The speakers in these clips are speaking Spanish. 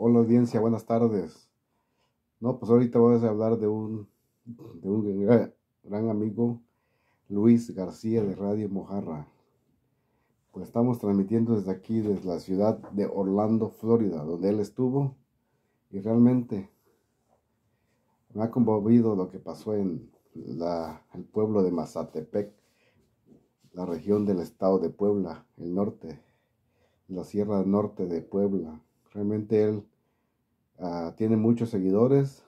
Hola audiencia, buenas tardes. No, pues ahorita voy a hablar de un, de un gran amigo, Luis García de Radio Mojarra. Pues estamos transmitiendo desde aquí, desde la ciudad de Orlando, Florida, donde él estuvo. Y realmente me ha conmovido lo que pasó en la, el pueblo de Mazatepec, la región del estado de Puebla, el norte, la sierra norte de Puebla. Realmente él uh, tiene muchos seguidores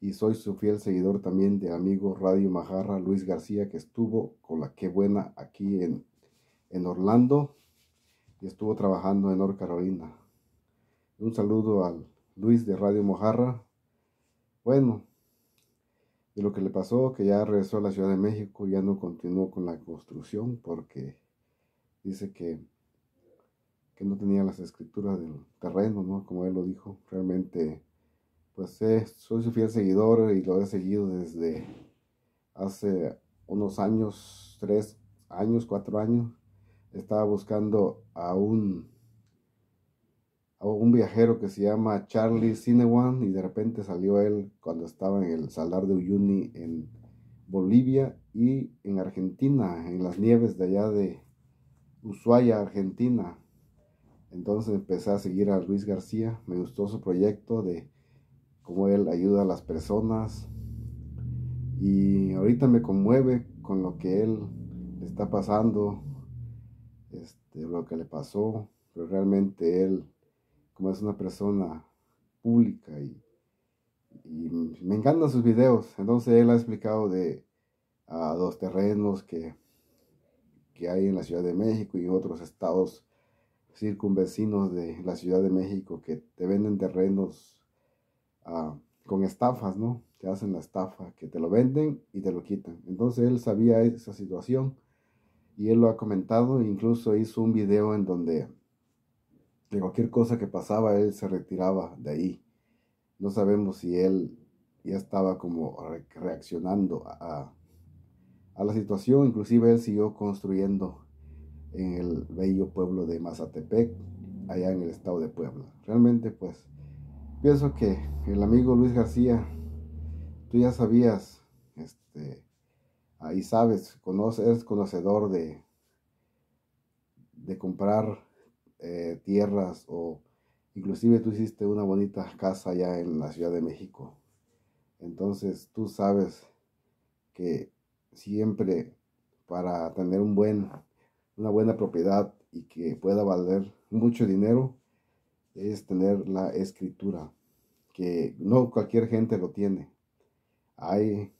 y soy su fiel seguidor también de amigo Radio Majarra Luis García que estuvo con la que buena aquí en, en Orlando y estuvo trabajando en North Carolina. Un saludo al Luis de Radio Mojarra. Bueno, de lo que le pasó, que ya regresó a la Ciudad de México, ya no continuó con la construcción porque dice que que no tenía las escrituras del terreno, ¿no? Como él lo dijo, realmente, pues eh, soy su fiel seguidor y lo he seguido desde hace unos años, tres años, cuatro años. Estaba buscando a un, a un viajero que se llama Charlie Cinewan y de repente salió él cuando estaba en el Salar de Uyuni en Bolivia y en Argentina, en las nieves de allá de Ushuaia, Argentina. Entonces empecé a seguir a Luis García, me gustó su proyecto de cómo él ayuda a las personas. Y ahorita me conmueve con lo que él está pasando, este, lo que le pasó, pero realmente él, como es una persona pública y, me encantan sus videos, entonces él ha explicado de a los terrenos que, que hay en la Ciudad de México y en otros estados circunvecinos de la Ciudad de México que te venden terrenos ah, con estafas, ¿no? Te hacen la estafa, que te lo venden y te lo quitan. Entonces él sabía esa situación y él lo ha comentado, incluso hizo un video en donde de cualquier cosa que pasaba él se retiraba de ahí. No sabemos si él ya estaba como reaccionando a, a la situación, inclusive él siguió construyendo en el bello pueblo de Mazatepec, allá en el estado de Puebla. Realmente pues pienso que el amigo Luis García, tú ya sabías, este, ahí sabes, conoces, eres conocedor de, de comprar eh, tierras o inclusive tú hiciste una bonita casa allá en la Ciudad de México. Entonces tú sabes que siempre para tener un buen una buena propiedad y que pueda valer mucho dinero es tener la escritura, que no cualquier gente lo tiene. Hay,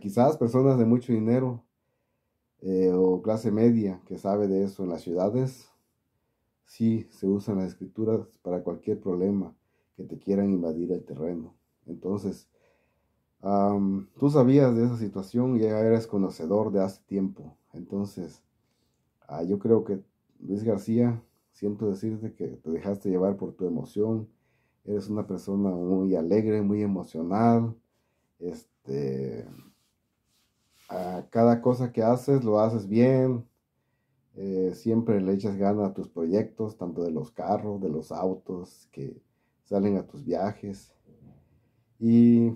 quizás personas de mucho dinero eh, o clase media que sabe de eso en las ciudades, sí se usan las escrituras para cualquier problema que te quieran invadir el terreno. Entonces, tú sabías de esa situación y ya eres conocedor de hace tiempo. Entonces, Ah, yo creo que Luis García, siento decirte que te dejaste llevar por tu emoción. Eres una persona muy alegre, muy emocional. Este, a cada cosa que haces lo haces bien. Eh, siempre le echas ganas a tus proyectos, tanto de los carros, de los autos que salen a tus viajes. Y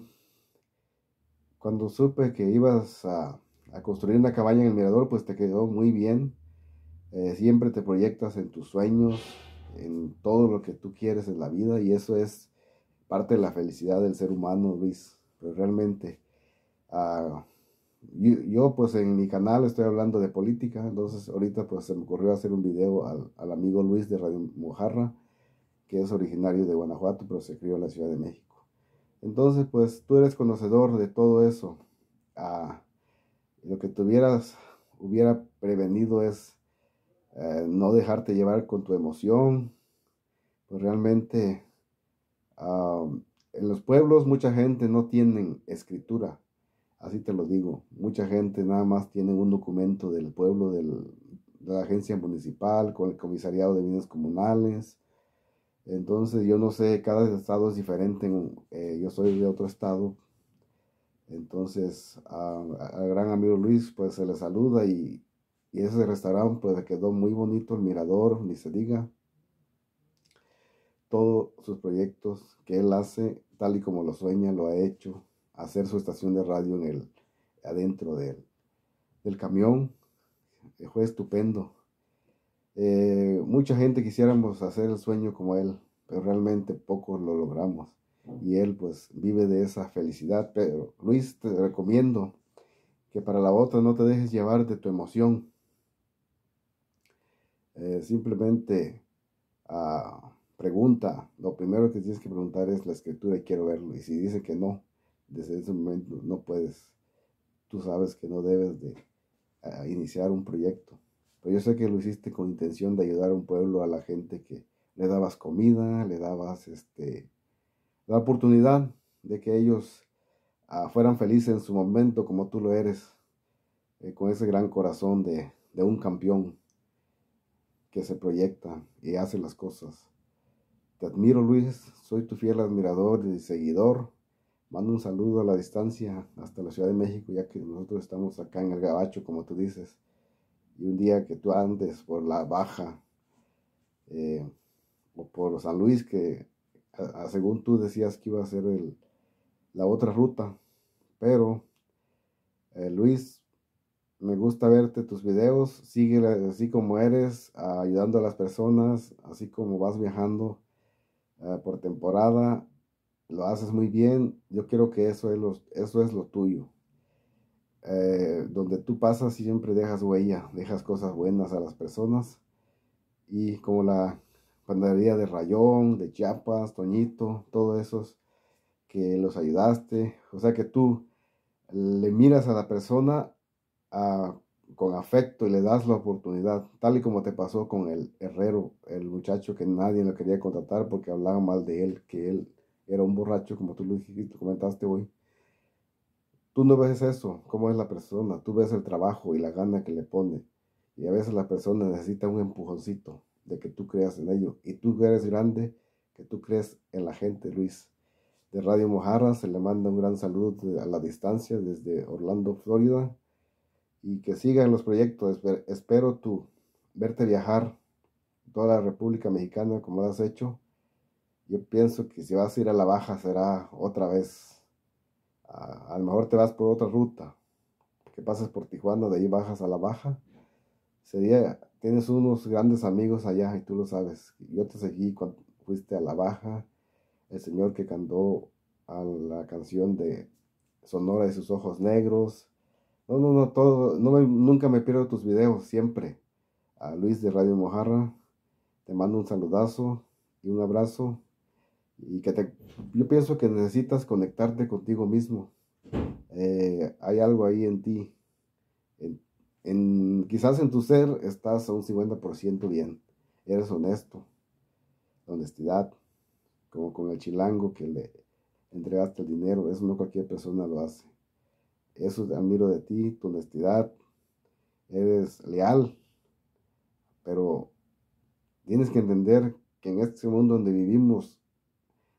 cuando supe que ibas a, a construir una cabaña en el mirador, pues te quedó muy bien eh, siempre te proyectas en tus sueños, en todo lo que tú quieres en la vida y eso es parte de la felicidad del ser humano, Luis. Pero realmente, ah, yo, pues en mi canal estoy hablando de política, entonces ahorita pues se me ocurrió hacer un video al, al amigo Luis de Radio Mojarra, que es originario de Guanajuato, pero se crió en la Ciudad de México. Entonces pues tú eres conocedor de todo eso. Ah, lo que tuvieras, hubiera prevenido es eh, no dejarte llevar con tu emoción, pues realmente en los pueblos mucha gente no tienen escritura, así te lo digo, mucha gente nada más tiene un documento del pueblo, de la agencia municipal, con el comisariado de bienes comunales, entonces yo no sé, cada estado es diferente, eh, yo soy de otro estado, entonces al gran amigo Luis pues se le saluda y y ese restaurante pues quedó muy bonito, el mirador, ni se diga. todos sus proyectos que él hace, tal y como lo sueña, lo ha hecho, hacer su estación de radio en el, adentro del, del camión, fue estupendo. Eh, mucha gente quisiéramos hacer el sueño como él, pero realmente pocos lo logramos. Y él pues vive de esa felicidad. Pero Luis, te recomiendo que para la otra no te dejes llevar de tu emoción. Eh, simplemente ah, pregunta. Lo primero que tienes que preguntar es la escritura y quiero verlo. Y si dice que no, desde ese momento no puedes. Tú sabes que no debes de ah, iniciar un proyecto. Pero yo sé que lo hiciste con intención de ayudar a un pueblo, a la gente que le dabas comida, le dabas este, la oportunidad de que ellos ah, fueran felices en su momento como tú lo eres, eh, con ese gran corazón de, de un campeón que se proyecta y hace las cosas. Te admiro Luis, soy tu fiel admirador y seguidor. Mando un saludo a la distancia hasta la Ciudad de México, ya que nosotros estamos acá en el Gabacho, como tú dices. Y un día que tú andes por la Baja eh, o por San Luis, que según tú decías que iba a ser la otra ruta. Pero, eh, Luis, me gusta verte tus videos, sigue así como eres, ayudando a las personas, así como vas viajando eh, por temporada, lo haces muy bien. Yo quiero que eso es lo, eso es lo tuyo. Eh, donde tú pasas siempre dejas huella, dejas cosas buenas a las personas. Y como la panadería de Rayón, de Chiapas, Toñito, todos esos que los ayudaste. O sea que tú le miras a la persona con afecto y le das la oportunidad, tal y como te pasó con el herrero, el muchacho que nadie lo quería contratar porque hablaba mal de él, que él era un borracho, como tú lo dijiste, comentaste hoy. Tú no ves eso, cómo es la persona, tú ves el trabajo y la gana que le pone. Y a veces la persona necesita un empujoncito de que tú creas en ello. Y tú eres grande, que tú crees en la gente, Luis. De Radio Mojarra se le manda un gran saludo a la distancia desde Orlando, Florida. Y que sigan los proyectos. Espero tú verte viajar toda la República Mexicana como has hecho. Yo pienso que si vas a ir a la baja será otra vez a, lo mejor te vas por otra ruta, que pasas por Tijuana, de ahí bajas a la baja. Sería, tienes unos grandes amigos allá y tú lo sabes. Yo te seguí cuando fuiste a la baja, el señor que cantó a la canción de Sonora de sus ojos negros. No, no, no, todo, no nunca me pierdo tus videos, siempre. A Luis de Radio Mojarra, te mando un saludazo y un abrazo y que te, yo pienso que necesitas conectarte contigo mismo. Eh, hay algo ahí en ti. En, quizás en tu ser estás a un 50% bien. Eres honesto. Honestidad. Como con el chilango que le entregaste el dinero. Eso no cualquier persona lo hace. Eso admiro de ti, tu honestidad. Eres leal. Pero tienes que entender que en este mundo donde vivimos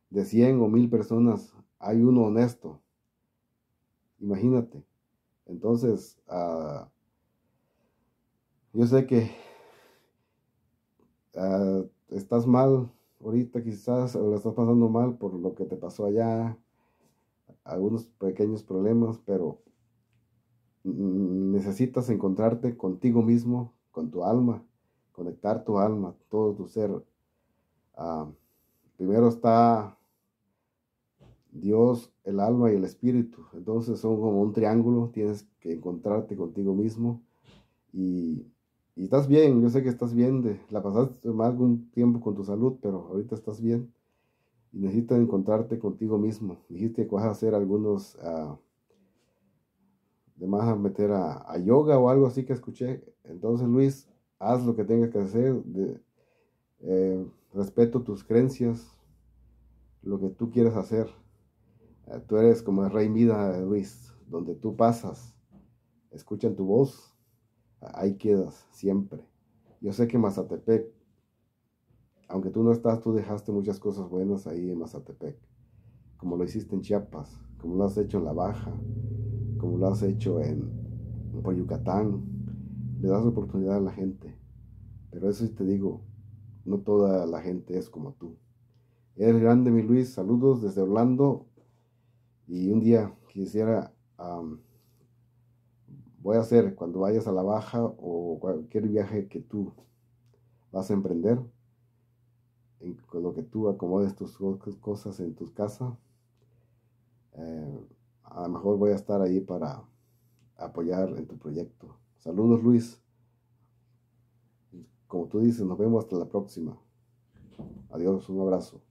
de 100 o 1000 personas hay uno honesto. Imagínate. Entonces, ah, yo sé que ah, estás mal ahorita quizás, o lo estás pasando mal por lo que te pasó allá, algunos pequeños problemas, pero necesitas encontrarte contigo mismo, con tu alma, conectar tu alma, todo tu ser. Ah, primero está Dios, el alma y el espíritu. Entonces son como un triángulo, tienes que encontrarte contigo mismo y, estás bien, yo sé que estás bien, de, la pasaste más algún tiempo con tu salud, pero ahorita estás bien y necesitas encontrarte contigo mismo. Dijiste que vas a hacer algunos, uh, de más a meter a, yoga o algo así que escuché. Entonces Luis, haz lo que tengas que hacer, eh, respeto tus creencias, lo que tú quieras hacer eh, tú eres como el rey Mida, Luis, donde tú pasas, escuchan tu voz, ahí quedas siempre. Yo sé que Mazatepec, aunque tú no estás, tú dejaste muchas cosas buenas ahí en Mazatepec, como lo hiciste en Chiapas, como lo has hecho en La Baja, como lo has hecho en, por Yucatán. Le das oportunidad a la gente. Pero eso sí te digo, no toda la gente es como tú. Eres grande, mi Luis. Saludos desde Orlando. Y un día quisiera, voy a hacer cuando vayas a la baja o cualquier viaje que tú vas a emprender, con lo que tú acomodes tus cosas en tu casa. Eh, a lo mejor voy a estar ahí para apoyar en tu proyecto. Saludos Luis. Como tú dices, nos vemos hasta la próxima. Adiós, un abrazo.